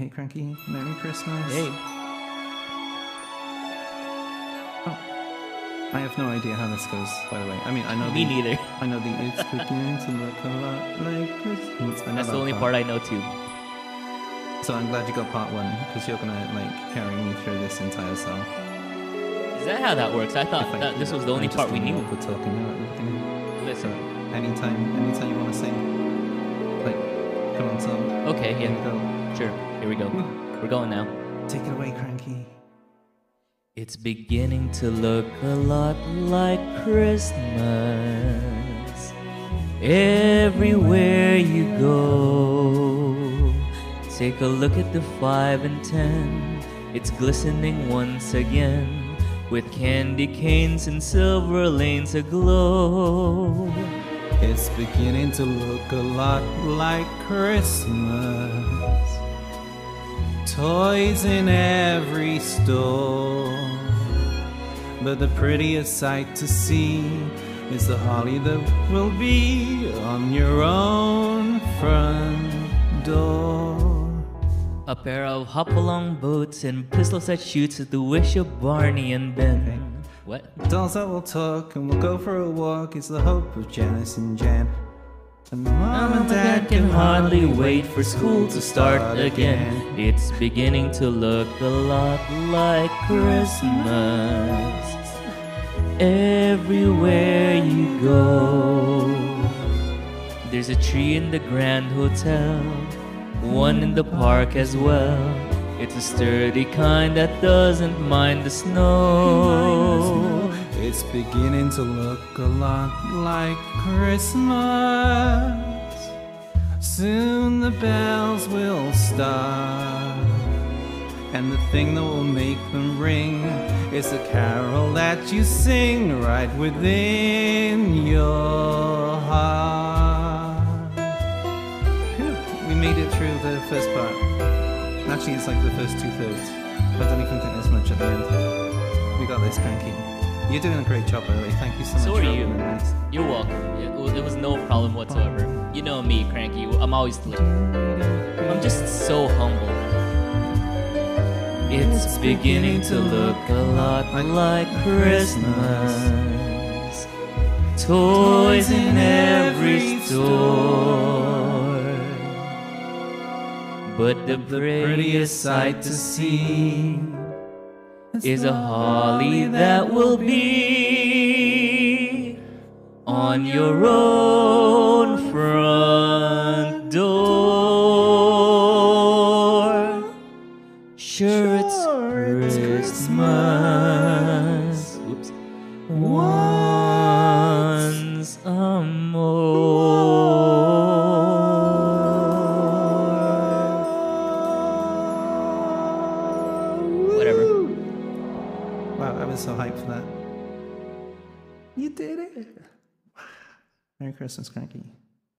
Hey, Cranky. Merry Christmas. Hey. Oh. I have no idea how this goes, by the way. I mean, I know Me the, neither. I know the it's beginning to look a lot like Christmas. That's the only part I know too. So I'm glad you got part one because you're gonna like carry me through this entire song. Is that how that works? I thought I that this was the only just part we knew. We're talking about everything. So Listen. anytime, anytime you want to sing, like, come on, song. Okay, yeah, go. sure. Here we go. We're going now. Take it away, Cranky. It's beginning to look a lot like Christmas. Everywhere you go, take a look at the five and ten. It's glistening once again with candy canes and silver lanes aglow. It's beginning to look a lot like Christmas. Toys in every store. But the prettiest sight to see is the holly that will be on your own front door. A pair of hop-along boots and pistols that shoots at the wish of Barney and Ben. What? Dolls that will talk and we'll go for a walk is the hope of Janice and Jen. And mom and dad can hardly wait for school to start again. It's beginning to look a lot like Christmas. Everywhere you go, there's a tree in the Grand Hotel, one in the park as well. It's a sturdy kind that doesn't mind the snow. It's beginning to look a lot like Christmas. Soon the bells will start. And the thing that will make them ring is the carol that you sing right within your heart. Phew, We made it through the first part. Actually, it's like the first two thirds. I don't even think there's much at the end. We got this, Cranky. You're doing a great job, by the way. Thank you so much. So are for you. opening this. You're welcome. It it was no problem whatsoever. You know me, cranky. I'm always late. I'm just so humble. It's beginning to look a lot like Christmas. Toys in every store. But the prettiest sight to see is a holly that will be on your own front door. Sure, it's Christmas. Oops. Once a more. Was so hyped for that. You did it. Merry Christmas, Cranky.